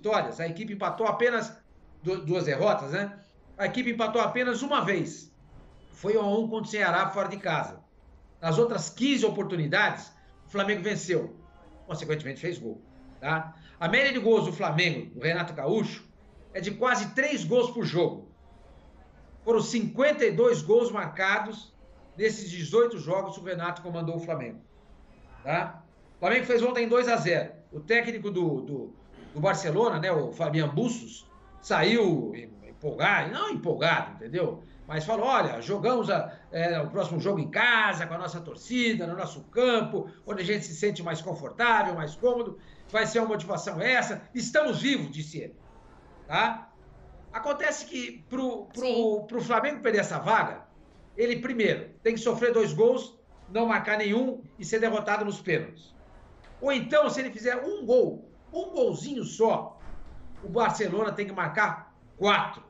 vitórias, a equipe empatou apenas duas derrotas, né? A equipe empatou apenas uma vez. Foi 1 a 1 contra o Ceará fora de casa. Nas outras 15 oportunidades, o Flamengo venceu. Consequentemente, fez gol. Tá? A média de gols do Flamengo, do Renato Gaúcho, é de quase 3 gols por jogo. Foram 52 gols marcados nesses 18 jogos que o Renato comandou o Flamengo. Tá? O Flamengo fez ontem 2 a 0 O técnico do, do, do Barcelona, né, o Fabian Bustos, saiu empolgado, não empolgado, entendeu? Mas falou: olha, jogamos a, é, o próximo jogo em casa, com a nossa torcida, no nosso campo, onde a gente se sente mais confortável, mais cômodo. Vai ser uma motivação essa. Estamos vivos, disse ele. Tá? Acontece que pro, pro, pro Flamengo perder essa vaga, ele primeiro tem que sofrer dois gols, não marcar nenhum e ser derrotado nos pênaltis. Ou então, se ele fizer um gol, um golzinho só, o Barcelona tem que marcar quatro.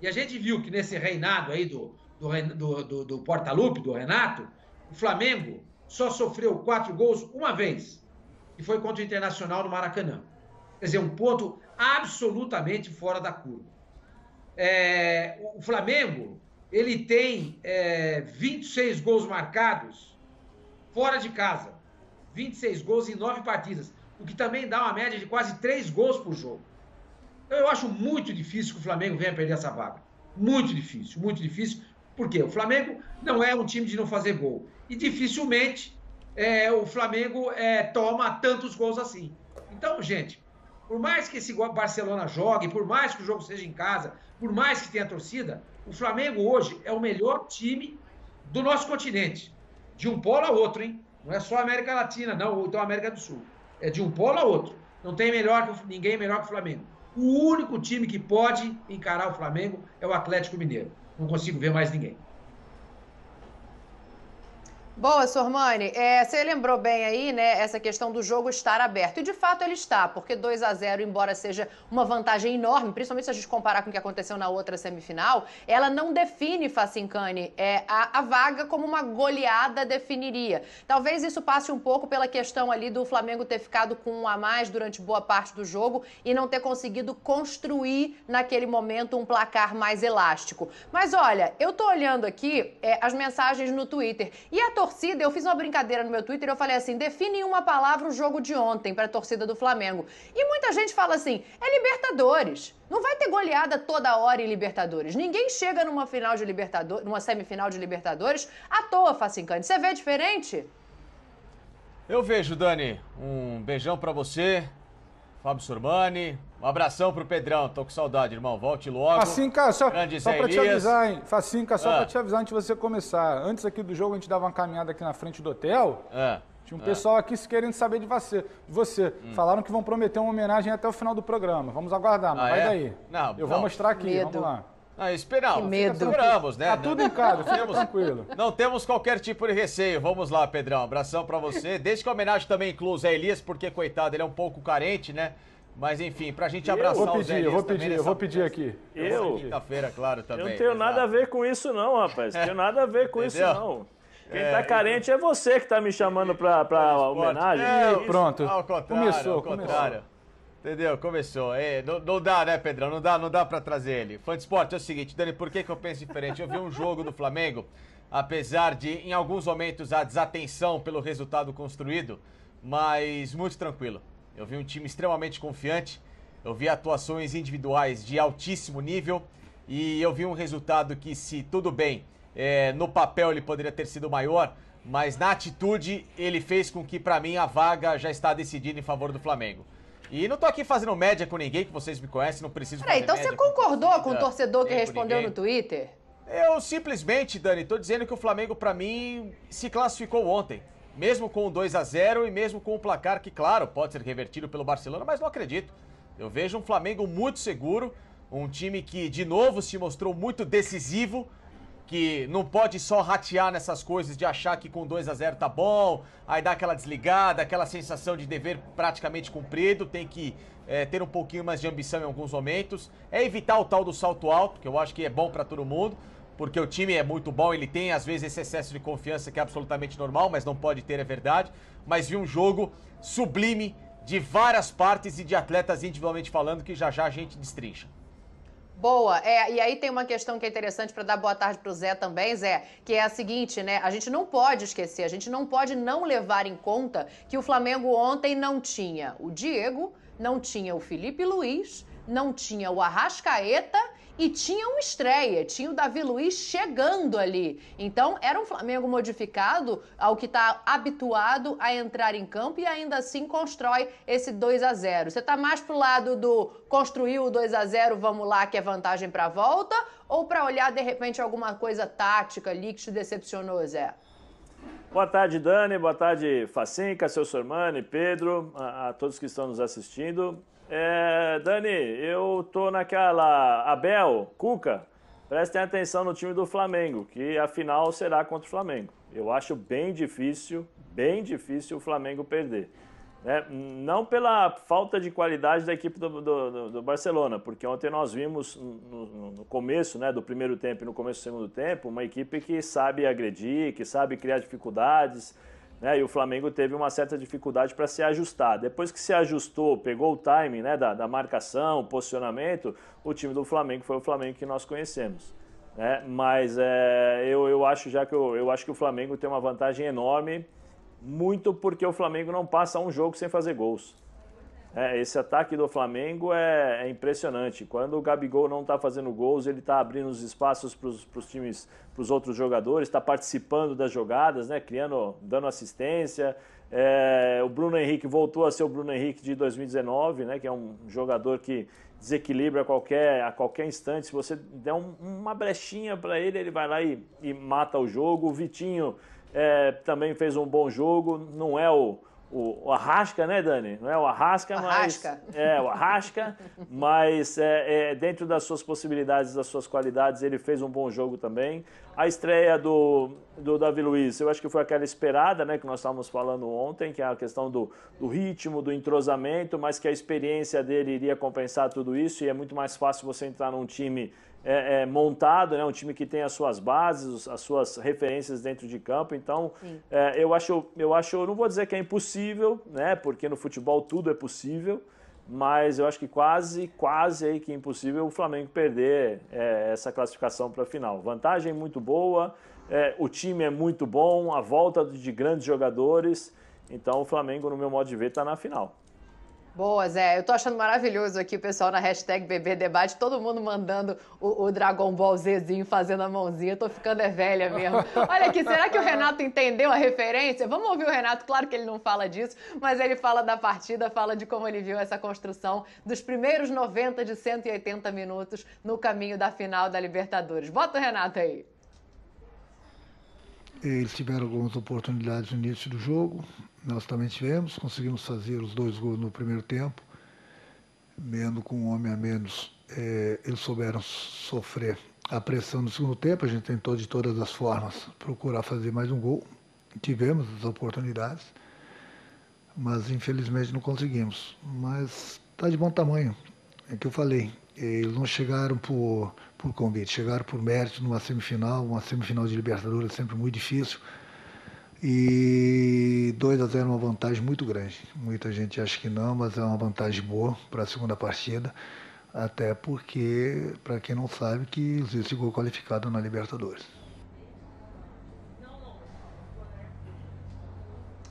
E a gente viu que nesse reinado aí do, do, do, do, do Porta-Lupe, do Renato, o Flamengo só sofreu quatro gols uma vez. E foi contra o Internacional no Maracanã. Quer dizer, um ponto absolutamente fora da curva. É, o Flamengo, ele tem é, 26 gols marcados fora de casa. 26 gols em 9 partidas. O que também dá uma média de quase 3 gols por jogo. Então eu acho muito difícil que o Flamengo venha perder essa vaga. Muito difícil, muito difícil. Porque o Flamengo não é um time de não fazer gol. E dificilmente é, o Flamengo é, toma tantos gols assim. Então, gente, por mais que esse Barcelona jogue, por mais que o jogo seja em casa, por mais que tenha torcida, o Flamengo hoje é o melhor time do nosso continente. De um polo a outro, hein? Não é só América Latina, não, ou então América do Sul. É de um polo a outro. Não tem melhor ninguém melhor que o Flamengo. O único time que pode encarar o Flamengo é o Atlético Mineiro. Não consigo ver mais ninguém. Boa, Sormani. É, você lembrou bem aí, né, essa questão do jogo estar aberto. E de fato ele está, porque 2 a 0 embora seja uma vantagem enorme, principalmente se a gente comparar com o que aconteceu na outra semifinal, ela não define, Facincani, é, a, a vaga como uma goleada definiria. Talvez isso passe um pouco pela questão ali do Flamengo ter ficado com um a mais durante boa parte do jogo e não ter conseguido construir naquele momento um placar mais elástico. Mas olha, eu tô olhando aqui é, as mensagens no Twitter e a torcida eu fiz uma brincadeira no meu Twitter, eu falei assim: define em uma palavra o jogo de ontem para a torcida do Flamengo. E muita gente fala assim: é Libertadores. Não vai ter goleada toda hora em Libertadores. Ninguém chega numa final de Libertadores, numa semifinal de Libertadores à toa, Facincante. Você vê diferente? Eu vejo, Dani. Um beijão para você. Fábio Surmani. Um abração pro Pedrão. Tô com saudade, irmão. Volte logo. Facinca, só, só pra te avisar, hein? Facinca, só ah. pra te avisar antes de você começar. Antes aqui do jogo, a gente dava uma caminhada aqui na frente do hotel. Ah. Tinha um ah. pessoal aqui querendo saber de você. De você. Hum. Falaram que vão prometer uma homenagem até o final do programa. Vamos aguardar, mas ah, vai é? daí. Não, Eu não. vou mostrar aqui, Medo. vamos lá. Ah, esperamos. Que medo. Esperamos, né? Tá tudo em casa, fica tranquilo. Não temos qualquer tipo de receio. Vamos lá, Pedrão. Abração para você. Desde que a homenagem também inclua o Zé Elias, porque, coitado, ele é um pouco carente, né? Mas enfim, pra gente abraçar eu vou pedir, eu vou pedir, eu vou pedir aqui. Eu? Quinta-feira, claro, também. Eu não tenho nada a ver com isso não, rapaz. Não tenho nada a ver com isso não. Quem é, tá carente é você que tá me chamando pra, pra homenagem. É, pronto. Ao contrário, começou, ao contrário. Entendeu? Começou. É, não, não, dá, né, Pedrão? Não dá, não dá pra trazer ele. Fã de esporte é o seguinte, Dani, por que, que eu penso diferente? Eu vi um jogo do Flamengo, apesar de, em alguns momentos, a desatenção pelo resultado construído, mas muito tranquilo. Eu vi um time extremamente confiante, eu vi atuações individuais de altíssimo nível e eu vi um resultado que, se tudo bem, é, no papel ele poderia ter sido maior, mas na atitude ele fez com que, para mim, a vaga já está decidida em favor do Flamengo. E não tô aqui fazendo média com ninguém, que vocês me conhecem, não preciso Peraí, então você concordou com, com o torcedor que respondeu no Twitter? Eu simplesmente, Dani, tô dizendo que o Flamengo, para mim, se classificou ontem mesmo com o 2 a 0 e mesmo com o placar que, claro, pode ser revertido pelo Barcelona, mas não acredito. Eu vejo um Flamengo muito seguro, um time que, de novo, se mostrou muito decisivo, que não pode só ratear nessas coisas de achar que com 2 a 0 tá bom, aí dá aquela desligada, aquela sensação de dever praticamente cumprido, tem que é, ter um pouquinho mais de ambição em alguns momentos, é evitar o tal do salto alto, que eu acho que é bom para todo mundo, porque o time é muito bom, ele tem às vezes esse excesso de confiança que é absolutamente normal, mas não pode ter, é verdade. Mas vi um jogo sublime de várias partes e de atletas individualmente falando, que já já a gente destrincha. Boa. É, e aí tem uma questão que é interessante para dar boa tarde para o Zé também, Zé, que é a seguinte, né? A gente não pode esquecer, a gente não pode não levar em conta que o Flamengo ontem não tinha o Diego, não tinha o Felipe Luiz, não tinha o Arrascaeta e tinha uma estreia, tinha o Davi Luiz chegando ali. Então, era um Flamengo modificado ao que está habituado a entrar em campo e ainda assim constrói esse 2 a 0 Você está mais pro lado do construir o 2 a 0 vamos lá, que é vantagem para a volta, ou para olhar de repente alguma coisa tática ali que te decepcionou, Zé? Boa tarde, Dani. Boa tarde, Facinca, seu Sormani, Pedro, a, a todos que estão nos assistindo. É, Dani, eu tô naquela. Abel, Cuca, prestem atenção no time do Flamengo, que a final será contra o Flamengo. Eu acho bem difícil, bem difícil o Flamengo perder. Né? Não pela falta de qualidade da equipe do, do, do Barcelona, porque ontem nós vimos no, no, começo né, do primeiro tempo e no começo do segundo tempo uma equipe que sabe agredir, que sabe criar dificuldades né? E o Flamengo teve uma certa dificuldade para se ajustar. Depois que se ajustou, pegou o timing né, da, da marcação, posicionamento, o time do Flamengo foi o Flamengo que nós conhecemos. Né? Mas é, eu, eu acho já que eu, eu acho que o Flamengo tem uma vantagem enorme, muito porque o Flamengo não passa um jogo sem fazer gols. É, esse ataque do Flamengo é, é, impressionante. Quando o Gabigol não está fazendo gols, ele está abrindo os espaços para os times, para os outros jogadores, está participando das jogadas, né, criando, dando assistência. É, o Bruno Henrique voltou a ser o Bruno Henrique de 2019, né, que é um jogador que desequilibra a qualquer, a qualquer instante. Se você der um, uma brechinha para ele, ele vai lá e, e, mata o jogo. O Vitinho é, também fez um bom jogo, não é o o, o Arrasca, né, Dani? Não é o Arrasca, Arrasca. mas. É, o Arrasca, mas é, é, dentro das suas possibilidades, das suas qualidades, ele fez um bom jogo também. A estreia do, do Davi Luiz, eu acho que foi aquela esperada, né, que nós estávamos falando ontem, que é a questão do, do ritmo, do entrosamento, mas que a experiência dele iria compensar tudo isso, e é muito mais fácil você entrar num time é, é, montado, né? um time que tem as suas bases, as suas referências dentro de campo. Então, é, eu acho, eu acho, eu não vou dizer que é impossível, né? Porque no futebol tudo é possível, mas eu acho que quase, quase aí que é impossível o Flamengo perder é, essa classificação para a final. Vantagem muito boa, é, o time é muito bom, a volta de grandes jogadores. Então, o Flamengo, no meu modo de ver, está na final. Boa, Zé. Eu tô achando maravilhoso aqui o pessoal na hashtag BB Debate, todo mundo mandando o, o Dragon Ball Zzinho fazendo a mãozinha. Eu tô ficando é velha mesmo. Olha aqui, será que o Renato entendeu a referência? Vamos ouvir o Renato, claro que ele não fala disso, mas ele fala da partida, fala de como ele viu essa construção dos primeiros 90 de 180 minutos no caminho da final da Libertadores. Bota o Renato aí. Eles tiveram algumas oportunidades no início do jogo, nós também tivemos, conseguimos fazer os dois gols no primeiro tempo, mesmo com um homem a menos, é, eles souberam sofrer a pressão no segundo tempo, a gente tentou de todas as formas procurar fazer mais um gol, tivemos as oportunidades, mas infelizmente não conseguimos. Mas está de bom tamanho, é que eu falei, eles não chegaram por, por convite, chegaram por mérito numa semifinal, uma semifinal de Libertadores é sempre muito difícil, e 2 a 0 é uma vantagem muito grande. Muita gente acha que não, mas é uma vantagem boa para a segunda partida. Até porque, para quem não sabe, que existe gol qualificado na Libertadores.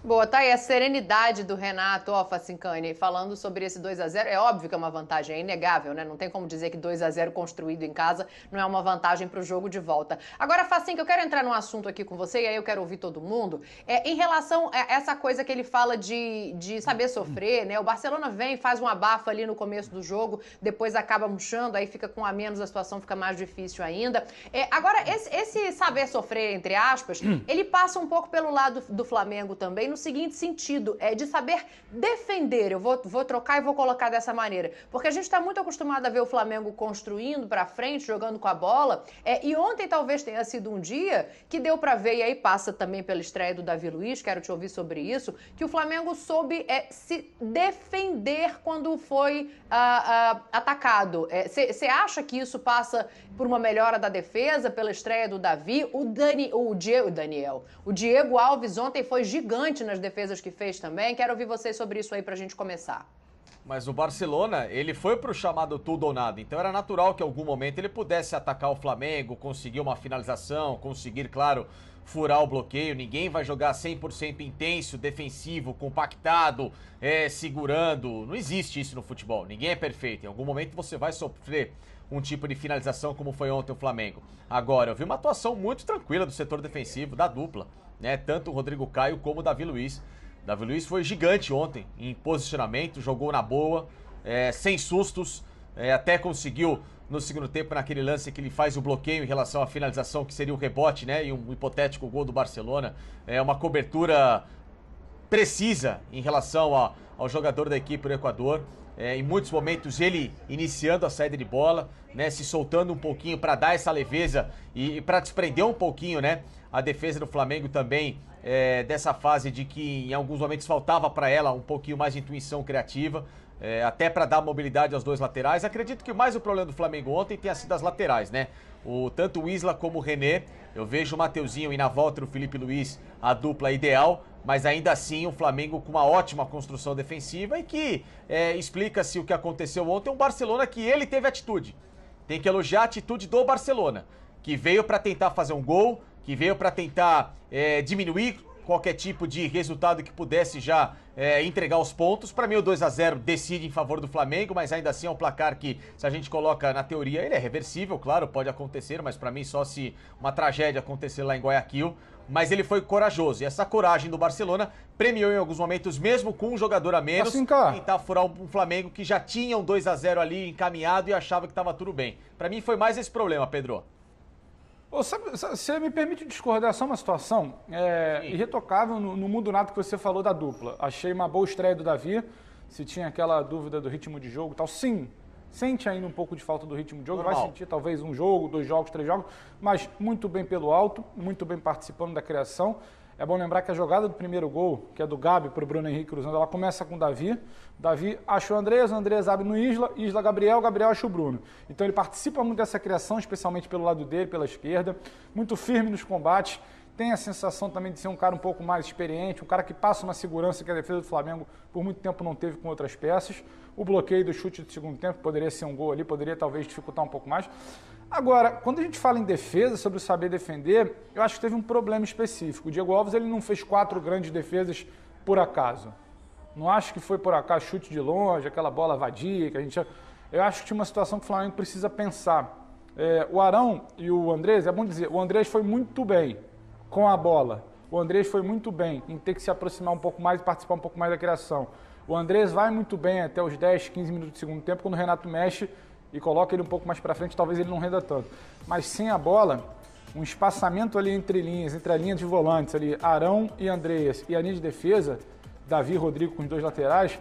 Boa, tá aí a serenidade do Renato, ó, Facincani, falando sobre esse 2 a 0 É óbvio que é uma vantagem, é inegável, né? Não tem como dizer que 2 a 0 construído em casa não é uma vantagem para o jogo de volta. Agora, Facinca, eu quero entrar num assunto aqui com você, e aí eu quero ouvir todo mundo. É, em relação a essa coisa que ele fala de, de saber sofrer, né? O Barcelona vem, faz um abafa ali no começo do jogo, depois acaba murchando, aí fica com a menos, a situação fica mais difícil ainda. É, agora, esse, esse saber sofrer, entre aspas, ele passa um pouco pelo lado do Flamengo também, no seguinte sentido, é de saber defender. Eu vou, vou trocar e vou colocar dessa maneira. Porque a gente está muito acostumado a ver o Flamengo construindo para frente, jogando com a bola. É, e ontem talvez tenha sido um dia que deu para ver, e aí passa também pela estreia do Davi Luiz, quero te ouvir sobre isso, que o Flamengo soube é, se defender quando foi ah, ah, atacado. Você é, acha que isso passa por uma melhora da defesa, pela estreia do Davi? O, Dani, o, Diego, Daniel, o Diego Alves ontem foi gigante brilhante nas defesas que fez também. Quero ouvir vocês sobre isso aí para a gente começar. Mas o Barcelona, ele foi para o chamado tudo ou nada. Então era natural que em algum momento ele pudesse atacar o Flamengo, conseguir uma finalização, conseguir, claro, furar o bloqueio. Ninguém vai jogar 100% intenso, defensivo, compactado, é, segurando. Não existe isso no futebol. Ninguém é perfeito. Em algum momento você vai sofrer um tipo de finalização como foi ontem o Flamengo. Agora, eu vi uma atuação muito tranquila do setor defensivo, da dupla, né? Tanto o Rodrigo Caio como o Davi Luiz. Davi Luiz foi gigante ontem em posicionamento, jogou na boa, é, sem sustos, é, até conseguiu no segundo tempo naquele lance que ele faz o bloqueio em relação à finalização, que seria o rebote, né? E um hipotético gol do Barcelona. É uma cobertura precisa em relação a, ao jogador da equipe do Equador. É, em muitos momentos ele iniciando a saída de bola, né, se soltando um pouquinho para dar essa leveza e, e para desprender um pouquinho, né, a defesa do Flamengo também é, dessa fase de que em alguns momentos faltava para ela um pouquinho mais de intuição criativa, é, até para dar mobilidade aos dois laterais. Acredito que mais o problema do Flamengo ontem tenha sido as laterais, né? O, tanto o Isla como o René, eu vejo o Mateuzinho e na volta o Felipe Luiz a dupla ideal, mas ainda assim o Flamengo com uma ótima construção defensiva e que é, explica-se o que aconteceu ontem. Um Barcelona que ele teve atitude. Tem que elogiar a atitude do Barcelona, que veio para tentar fazer um gol, que veio para tentar é, diminuir qualquer tipo de resultado que pudesse já é, entregar os pontos. Para mim, o 2 a 0 decide em favor do Flamengo, mas ainda assim é um placar que, se a gente coloca na teoria, ele é reversível, claro, pode acontecer, mas para mim só se uma tragédia acontecer lá em Guayaquil. Mas ele foi corajoso e essa coragem do Barcelona premiou em alguns momentos, mesmo com um jogador a menos, assim, tentar furar um Flamengo que já tinha um 2 a 0 ali encaminhado e achava que estava tudo bem. Para mim foi mais esse problema, Pedro. Oh, sabe, você me permite discordar só uma situação é, irretocável, no, no mundo nada que você falou da dupla. Achei uma boa estreia do Davi, se tinha aquela dúvida do ritmo de jogo e tal. Sim, sente ainda um pouco de falta do ritmo de jogo, Normal. vai sentir talvez um jogo, dois jogos, três jogos, mas muito bem pelo alto, muito bem participando da criação. É bom lembrar que a jogada do primeiro gol, que é do Gabi para o Bruno Henrique cruzando, ela começa com o Davi. Davi acha o Andrés, o Andrés abre no Isla, Isla Gabriel, Gabriel acha o Bruno. Então ele participa muito dessa criação, especialmente pelo lado dele, pela esquerda, muito firme nos combates. Tem a sensação também de ser um cara um pouco mais experiente, um cara que passa uma segurança que a defesa do Flamengo por muito tempo não teve com outras peças. O bloqueio do chute do segundo tempo poderia ser um gol ali, poderia talvez dificultar um pouco mais. Agora, quando a gente fala em defesa, sobre saber defender, eu acho que teve um problema específico. O Diego Alves ele não fez quatro grandes defesas por acaso. Não acho que foi por acaso chute de longe, aquela bola vadia que a gente. Eu acho que tinha uma situação que o Flamengo precisa pensar. É, o Arão e o Andrés, é bom dizer, o Andrés foi muito bem com a bola. O Andrés foi muito bem em ter que se aproximar um pouco mais e participar um pouco mais da criação. O Andrés vai muito bem até os 10, 15 minutos do segundo tempo, quando o Renato mexe e coloca ele um pouco mais para frente, talvez ele não renda tanto. Mas sem a bola, um espaçamento ali entre linhas, entre a linha de volantes ali, Arão e Andreas, e a linha de defesa, Davi e Rodrigo com os dois laterais,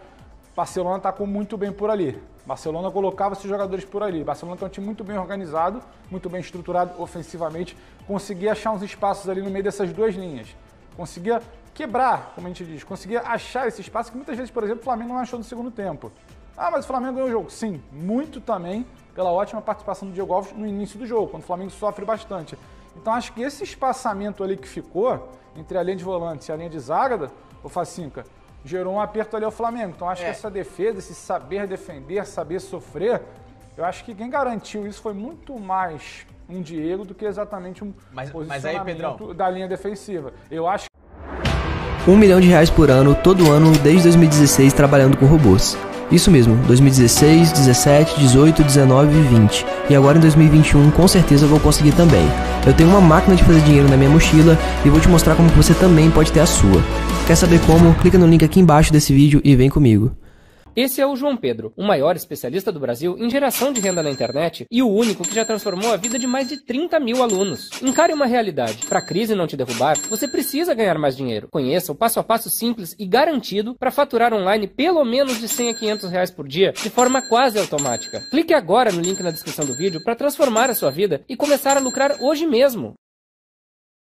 Barcelona atacou muito bem por ali. Barcelona colocava esses jogadores por ali. Barcelona tem um time muito bem organizado, muito bem estruturado ofensivamente, conseguia achar uns espaços ali no meio dessas duas linhas. Conseguia quebrar, como a gente diz, conseguia achar esse espaço que muitas vezes, por exemplo, o Flamengo não achou no segundo tempo. Ah, mas o Flamengo ganhou o jogo. Sim, muito também pela ótima participação do Diego Alves no início do jogo, quando o Flamengo sofre bastante. Então acho que esse espaçamento ali que ficou entre a linha de volantes e a linha de zaga, o Facinca, gerou um aperto ali ao Flamengo. Então acho é. que essa defesa, esse saber defender, saber sofrer, eu acho que quem garantiu isso foi muito mais um Diego do que exatamente um mas, posicionamento mas aí, da linha defensiva. Eu acho um milhão de reais por ano, todo ano, desde 2016, trabalhando com robôs. Isso mesmo, 2016, 17, 18, 19 e 20. E agora em 2021 com certeza vou conseguir também. Eu tenho uma máquina de fazer dinheiro na minha mochila e vou te mostrar como você também pode ter a sua. Quer saber como? Clica no link aqui embaixo desse vídeo e vem comigo. Esse é o João Pedro, o maior especialista do Brasil em geração de renda na internet e o único que já transformou a vida de mais de 30 mil alunos. Encare uma realidade. Para a crise não te derrubar, você precisa ganhar mais dinheiro. Conheça o passo a passo simples e garantido para faturar online pelo menos de 100 a 500 reais por dia de forma quase automática. Clique agora no link na descrição do vídeo para transformar a sua vida e começar a lucrar hoje mesmo.